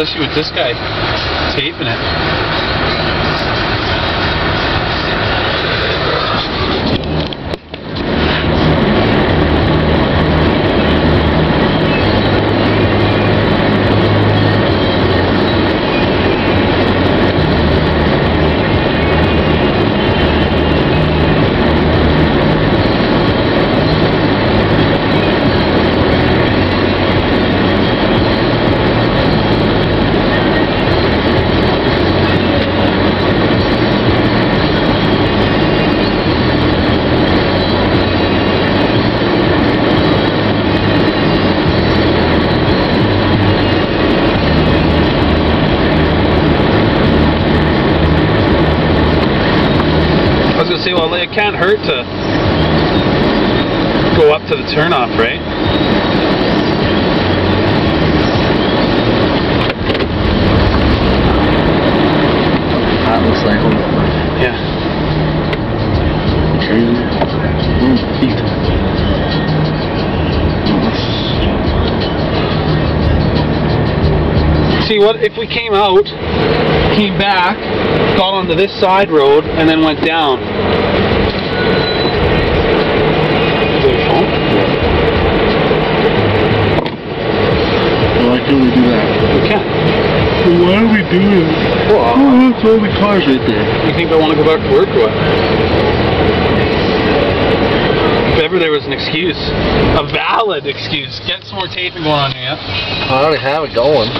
especially with this guy taping it. I say, well, it can't hurt to go up to the turnoff, right? That looks like one. Yeah. Crazy. Mm, heat. See what if we came out, came back, got onto this side road, and then went down. Is it a phone? Why can't we do that? We can. Why are we doing it? Well, Oh, it's all the cars right there. you think I want to go back to work or what? If ever there was an excuse, a valid excuse, get some more taping going on here. I already have it going.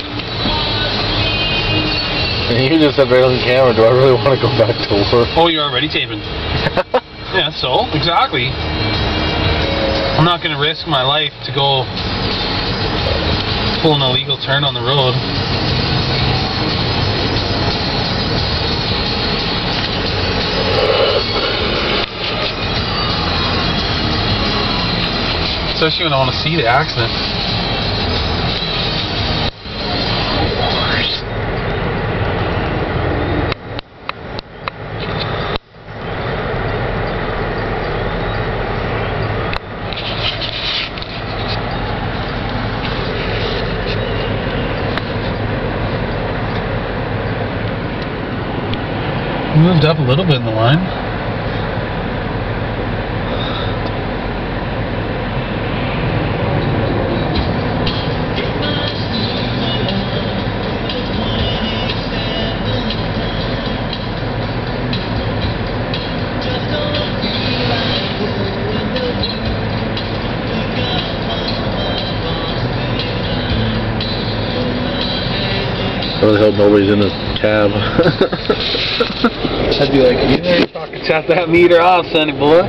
And you just said right on camera, do I really want to go back to work? Oh, you're already taping. Yeah, so exactly. I'm not going to risk my life to go pull an illegal turn on the road. Especially when I want to see the accident. Moved up a little bit in the line. I really hope nobody's in the cab. I'd be like, you ain't fucking tap that meter off, sonny boy.